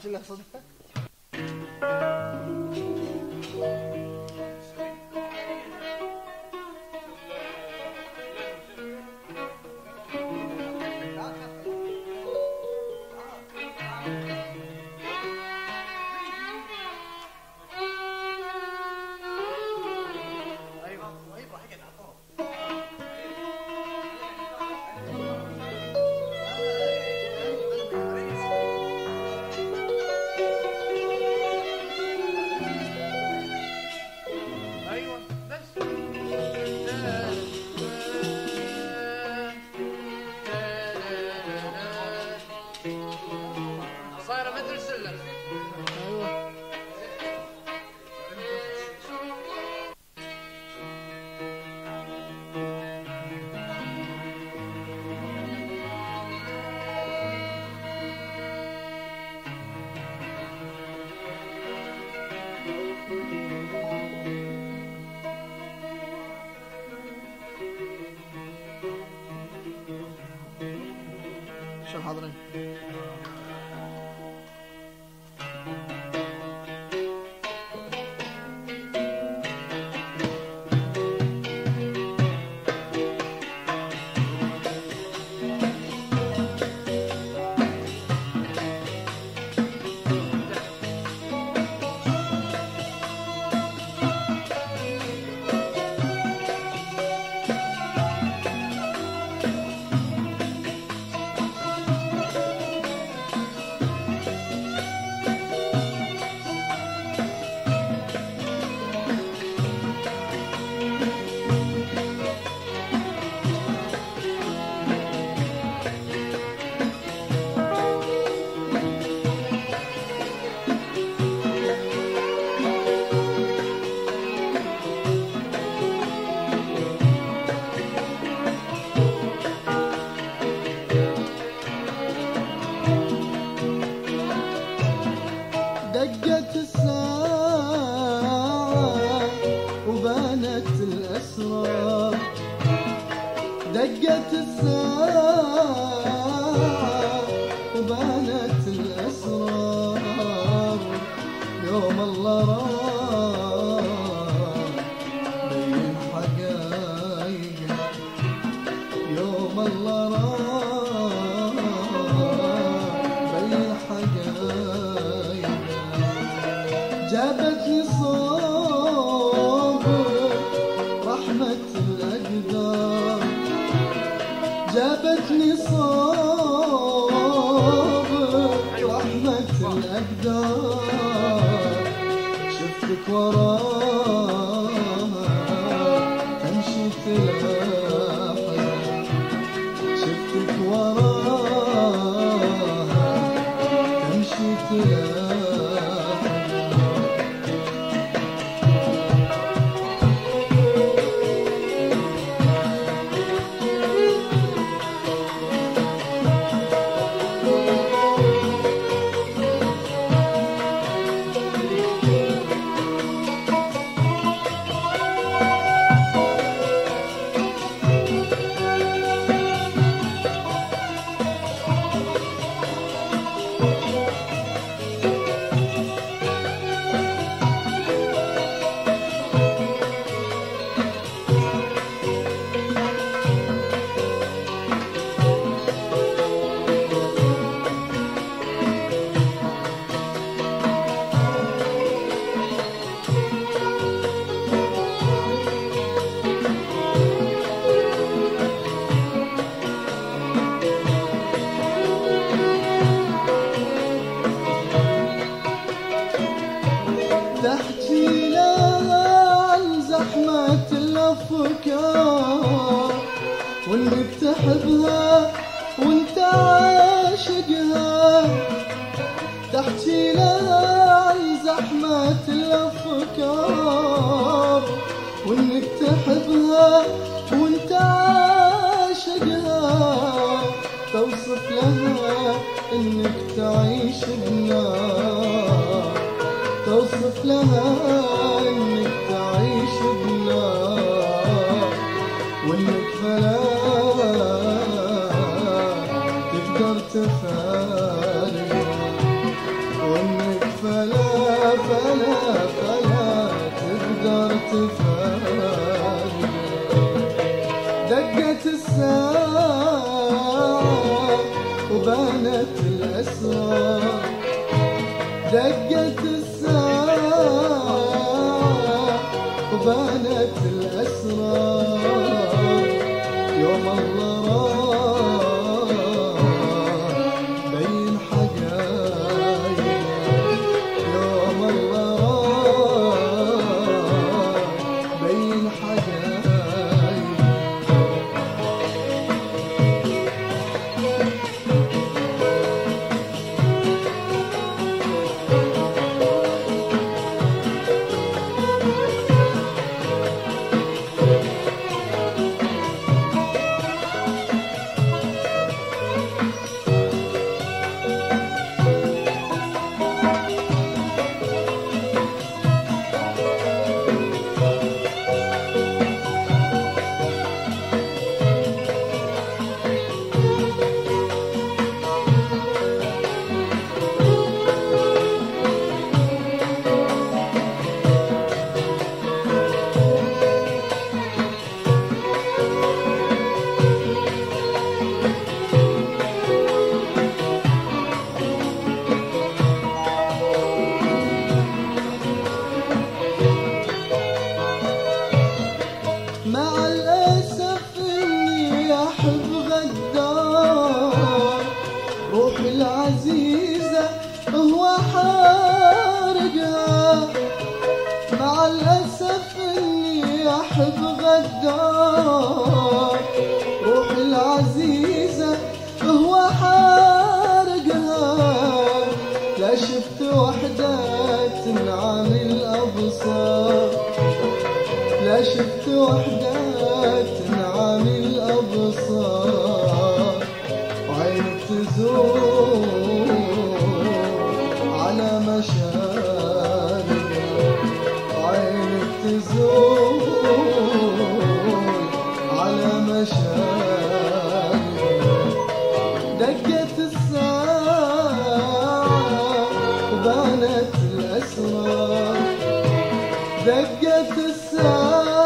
실렸었네. schon شفتك وإنك تحبها وإنت عاشقها. تحكي لها عن زحمة الأفكار. وإنك تحبها وإنت عاشقها. توصف لها إنك تعيش بنار توصف لها فلا فلا فلا تقدر تفارق دقت الساعة وبانت الأسرار. دقت الساعة وبانت الأسرار. يوم الله صاحب غدار روحي العزيزة هو حارقها. لا شفت وحدة تنعم الأبصار. لا شفت وحدة They get the sun.